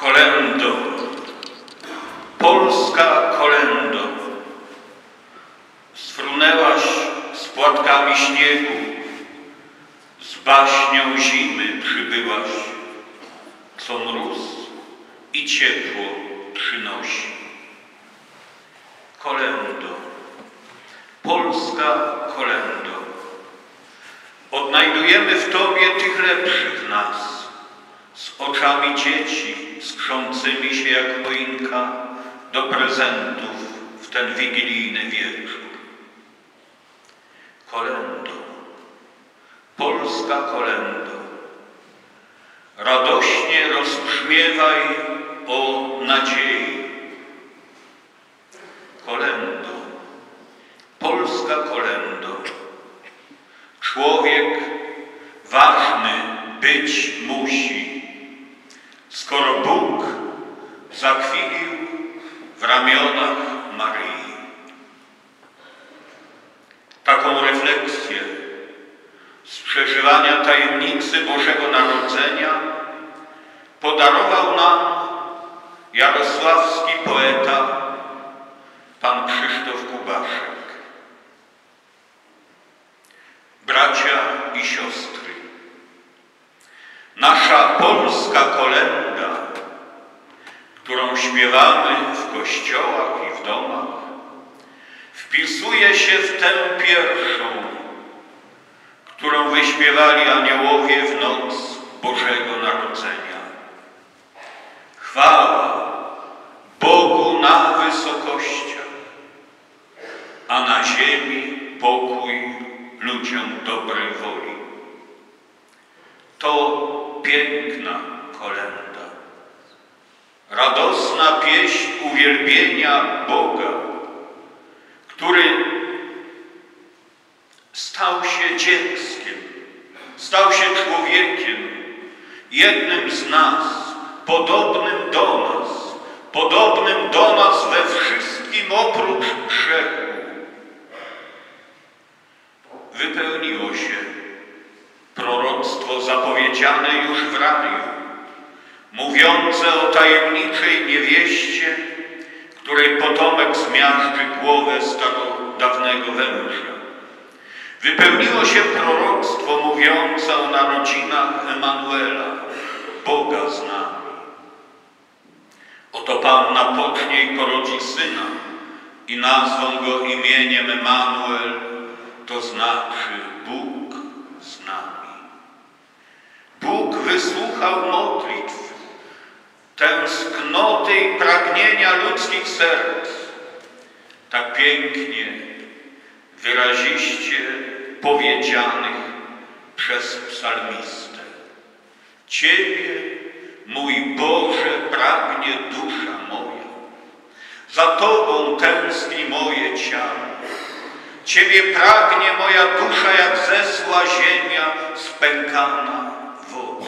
Kolendo, polska kolendo, sfrunęłaś z płatkami śniegu, z baśnią zimy przybyłaś, co mróz i ciepło przynosi. Kolendo, polska kolendo, odnajdujemy w Tobie tych lepszych nas, z oczami dzieci skrzącymi się jak choinka do prezentów w ten wigilijny wieczór. Kolendo, polska kolendo, radośnie rozbrzmiewaj o nadziei. Kolendo, polska kolendo, człowiek ważny być musi, skoro Bóg zakwilił w ramionach Maryi. Taką refleksję z przeżywania tajemnicy Bożego Narodzenia podarował nam jarosławski poeta pan Krzysztof Kubaszek. Bracia i siostry, nasza polska kolenda, którą śpiewamy w kościołach i w domach, wpisuje się w tę pierwszą, którą wyśpiewali aniołowie w noc Bożego Narodzenia. Chwała Bogu na wysokościach, a na ziemi pokój ludziom dobrej woli. To piękna kolenda, radosna pieśń uwielbienia Boga, który stał się dzieckiem, stał się człowiekiem, jednym z nas, podobnym do nas, podobnym do nas we wszystkim oprócz grzechu. Wypełniło się proroctwo zapowiedziane już w raju, mówiące o tajemniczej niewieście, której potomek zmiażdży głowę starodawnego węża. Wypełniło się proroctwo mówiące o narodzinach Emanuela, Boga z nami. Oto Panna pocznie i porodzi syna i nazwą go imieniem Emanuel, to znaczy Bóg z nami. Bóg wysłuchał modlitw, tęsknoty i pragnienia ludzkich serc, tak pięknie, wyraziście powiedzianych przez psalmistę. Ciebie, mój Boże, pragnie dusza moja. Za Tobą tęskni moje ciało. Ciebie pragnie moja dusza, jak zesła ziemia spękana wodą.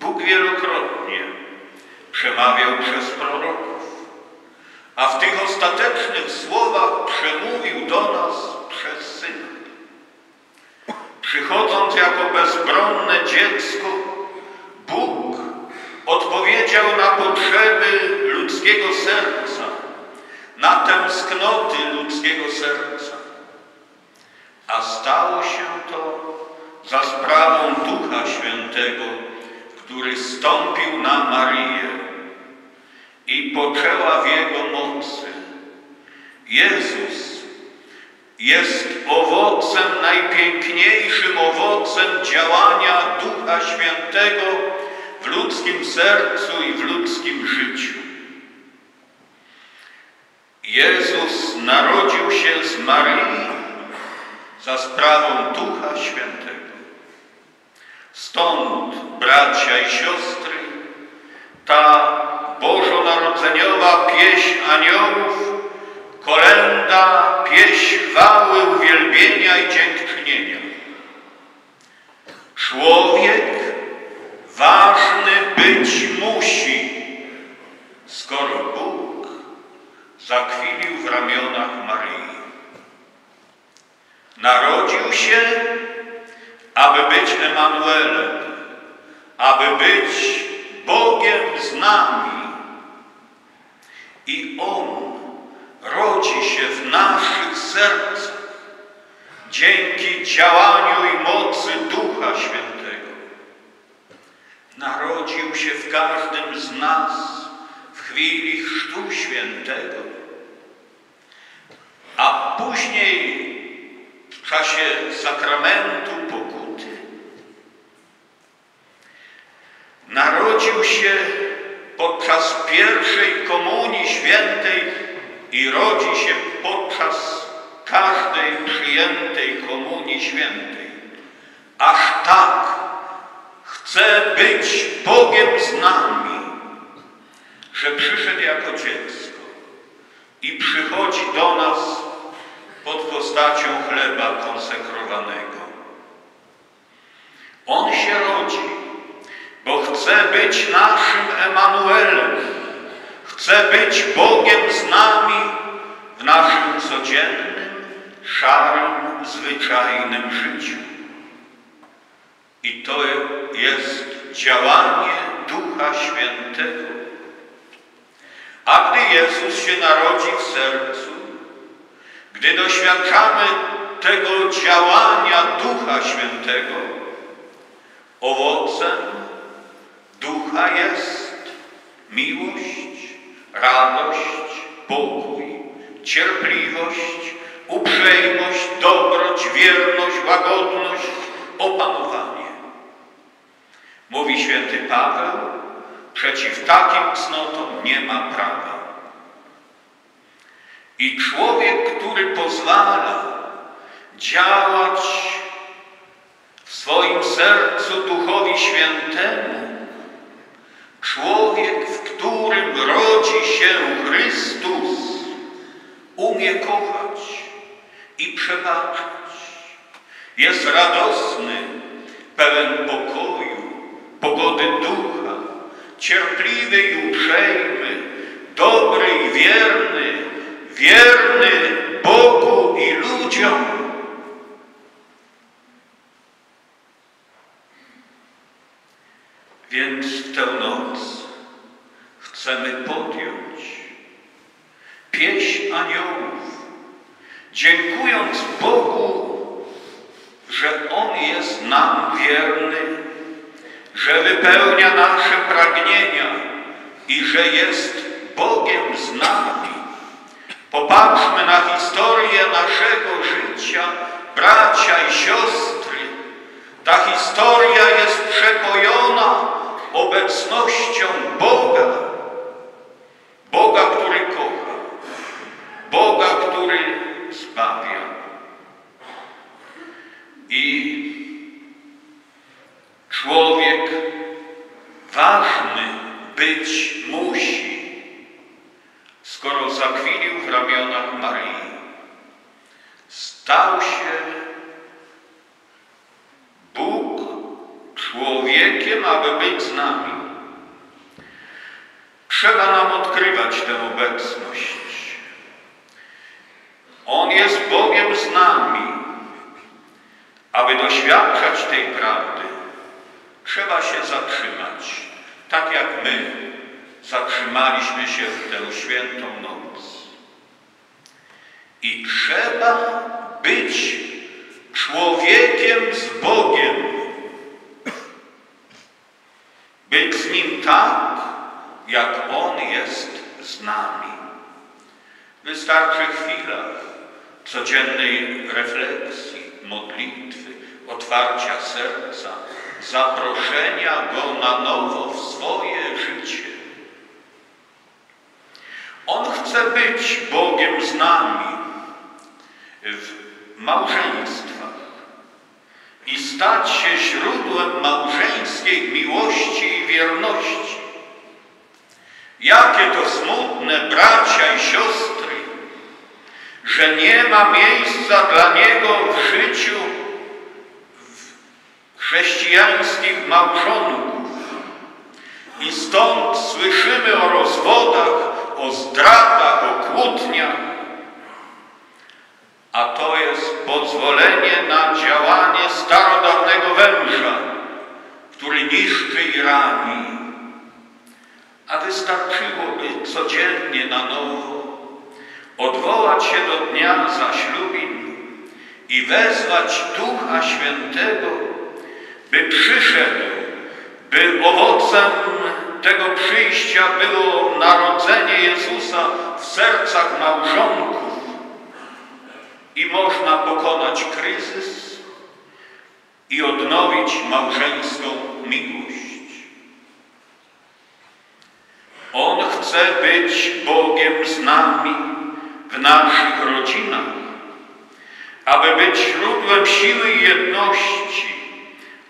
Bóg wielokrotnie przemawiał przez proroków, a w tych ostatecznych słowach przemówił do nas przez Syna. Przychodząc jako bezbronne dziecko, Bóg odpowiedział na potrzeby ludzkiego serca, na tęsknoty ludzkiego serca. A stało się to za sprawą Ducha Świętego, który stąpił na Marię i poczęła w Jego mocy. Jezus jest owocem, najpiękniejszym owocem działania Ducha Świętego w ludzkim sercu i w ludzkim życiu. Jezus narodził się z Marii za sprawą Ducha Świętego. Stąd, bracia i siostry, bożonarodzeniowa pieśń aniołów, kolenda, pieśń chwały, uwielbienia i dziękczynienia. Człowiek ważny być musi, skoro Bóg zakwilił w ramionach Maryi. Narodził się, aby być Emanuelem, aby być Bogiem z nami. I On rodzi się w naszych sercach dzięki działaniu i mocy Ducha Świętego. Narodził się w każdym z nas w chwili Chrztu Świętego, a później w czasie sakramentu pokuty narodził się podczas pierwszej komunii świętej i rodzi się podczas każdej przyjętej komunii świętej. Aż tak chce być Bogiem z nami, że przyszedł jako dziecko i przychodzi do nas pod postacią chleba konsekrowanego. On się rodzi, bo chce być naszym Emanuelem, chce być Bogiem z nami w naszym codziennym, szarym, zwyczajnym życiu. I to jest działanie Ducha Świętego. A gdy Jezus się narodzi w sercu, gdy doświadczamy tego działania Ducha Świętego, owocem Ducha jest miłość, radość, pokój, cierpliwość, uprzejmość, dobroć, wierność, łagodność, opanowanie. Mówi święty Paweł, przeciw takim cnotom nie ma prawa. I człowiek, który pozwala działać w swoim sercu Duchowi Świętemu, człowiek, w którym rodzi się Chrystus, umie kochać i przebaczać. Jest radosny, pełen pokoju, pogody ducha, cierpliwy i uprzejmy, dobry i wierny, wierny Bogu i ludziom. Więc w tę noc chcemy podjąć pieśń aniołów, dziękując Bogu, że On jest nam wierny, że wypełnia nasze pragnienia i że jest Bogiem z nami. Popatrzmy na historię naszego życia, bracia i siostry. Ta historia jest przepojona obecnością Boga. Boga, który kocha. Boga, który zbawia. I człowiek ważny być musi, skoro zakwilił w ramionach Marii. Stał się Bóg człowiekiem, aby być z nami. Trzeba nam odkrywać tę obecność. On jest Bogiem z nami. Aby doświadczać tej prawdy, trzeba się zatrzymać, tak jak my zatrzymaliśmy się w tę świętą noc. I trzeba być człowiekiem z Bogiem. Być z Nim tak, jak On jest z nami. Wystarczy chwila codziennej refleksji, modlitwy, otwarcia serca, zaproszenia Go na nowo w swoje życie. On chce być Bogiem z nami w małżeństwach i stać się źródłem małżeńskiej miłości i wierności. Jakie to smutne, bracia i siostry, że nie ma miejsca dla Niego w życiu chrześcijańskich małżonków. I stąd słyszymy o rozwodach, o zdradach, o kłótniach. A to jest pozwolenie na działanie starodawnego węża, który niszczy i rani. A wystarczyłoby codziennie na nowo odwołać się do dnia zaślubin i wezwać Ducha Świętego, by przyszedł, by owocem tego przyjścia było narodzenie Jezusa w sercach małżonków i można pokonać kryzys i odnowić małżeńską miłość. On chce być Bogiem z nami w naszych rodzinach, aby być źródłem siły i jedności,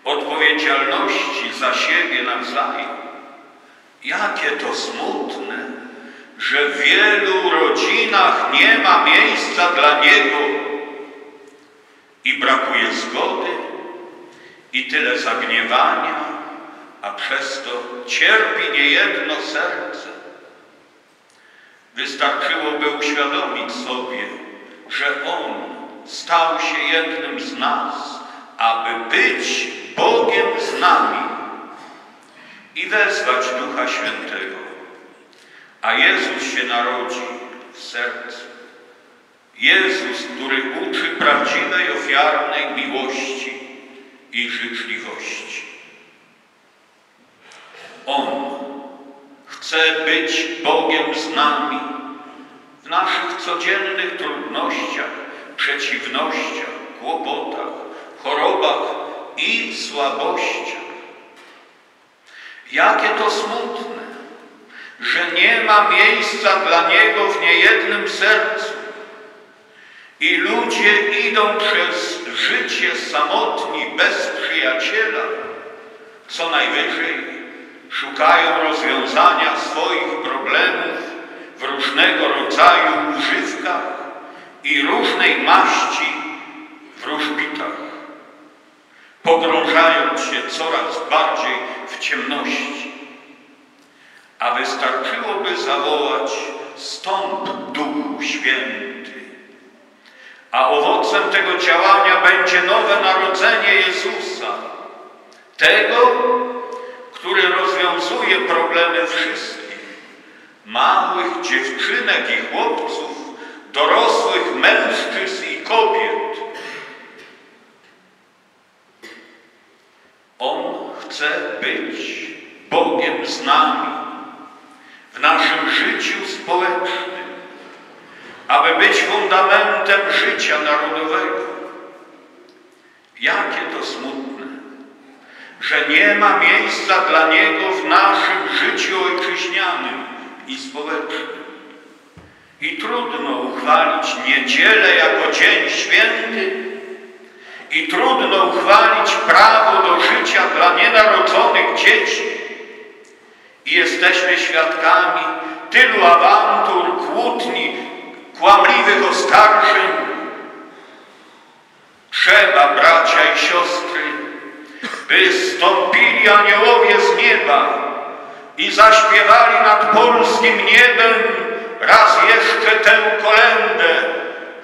odpowiedzialności za siebie nawzajem. Jakie to smutne, że w wielu rodzinach nie ma miejsca dla Niego i brakuje zgody i tyle zagniewania, a przez to cierpi niejedno serce. Wystarczyłoby uświadomić sobie, że On stał się jednym z nas, aby być Bogiem z nami i wezwać Ducha Świętego. A Jezus się narodzi w sercu. Jezus, który uczy prawdziwej, ofiarnej miłości i życzliwości. On chce być Bogiem z nami w naszych codziennych trudnościach, przeciwnościach, kłopotach, chorobach i słabościach. Jakie to smutne, że nie ma miejsca dla Niego w niejednym sercu. I ludzie idą przez życie samotni, bez przyjaciela, co najwyżej szukają rozwiązania swoich problemów w różnego rodzaju używkach i różnej maści wróżbitach, pogrążając się coraz bardziej w ciemności. A wystarczyłoby zawołać stąd Duchu Święty. A owocem tego działania będzie nowe narodzenie Jezusa, tego, który rozwiązuje problemy wszystkich, małych dziewczynek i chłopców, dorosłych mężczyzn i kobiet. On chce być Bogiem z nami w naszym życiu społecznym, aby być fundamentem życia narodowego. Jakie to smutne, że nie ma miejsca dla Niego w naszym życiu ojczyźnianym i społecznym. I trudno uchwalić niedzielę jako dzień święty i trudno uchwalić prawo do życia dla nienarodzonych dzieci. I jesteśmy świadkami tylu awantur, kłótni, kłamliwych oskarżeń. Trzeba, bracia i siostry, by stąpili aniołowie z nieba i zaśpiewali nad polskim niebem raz jeszcze tę kolędę.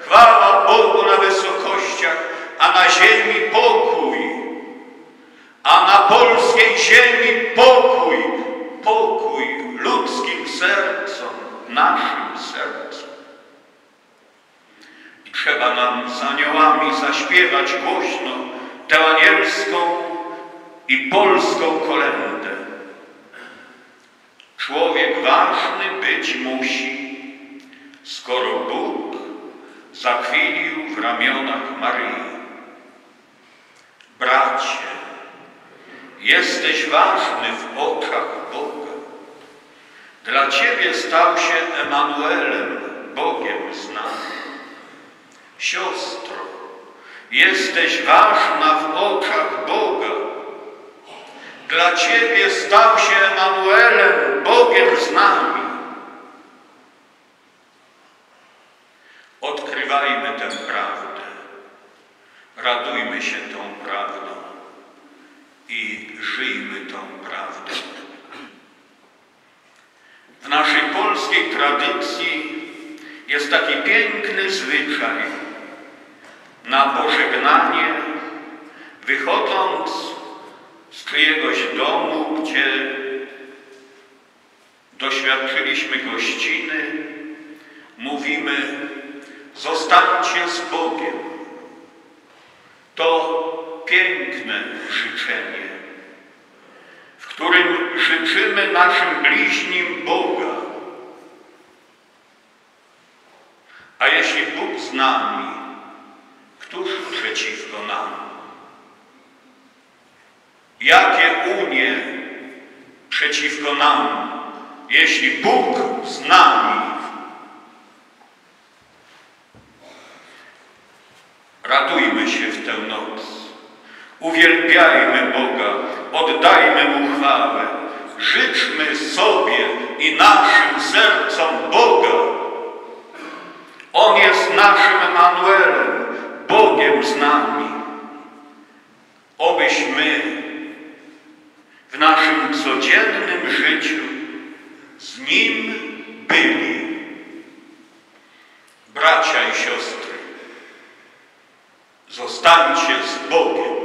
Chwała Bogu na wysokościach, a na ziemi pokój, a na polskiej ziemi pokój, pokój ludzkim sercom, naszym sercom. I trzeba nam z aniołami zaśpiewać głośno tę anielską i polską kolędę. Człowiek ważny być musi, skoro Bóg zakwilił w ramionach Maryi. Bracie, jesteś ważny w oczach Boga. Dla Ciebie stał się Emanuelem, Bogiem z nami. Siostro, jesteś ważna w oczach Boga. Dla Ciebie stał się Emanuelem, Bogiem z nami. Odkrywajmy tę prawdę. Radujmy się tą prawdą i żyjmy tą prawdą. W naszej polskiej tradycji jest taki piękny zwyczaj. Na pożegnanie, wychodząc z czyjegoś domu, gdzie doświadczyliśmy gościny, mówimy: Zostańcie z Bogiem. To piękne życzenie, w którym życzymy naszym bliźnim Boga. A jeśli Bóg z nami, któż przeciwko nam? Jakie unie przeciwko nam, jeśli Bóg z nami? Radujmy się w tę noc. Uwielbiajmy Boga, oddajmy Mu chwałę. Życzmy sobie i naszym sercom Boga. On jest naszym Emanuelem, Bogiem z nami. Obyśmy naszym codziennym życiu z Nim byli. Bracia i siostry, zostańcie z Bogiem.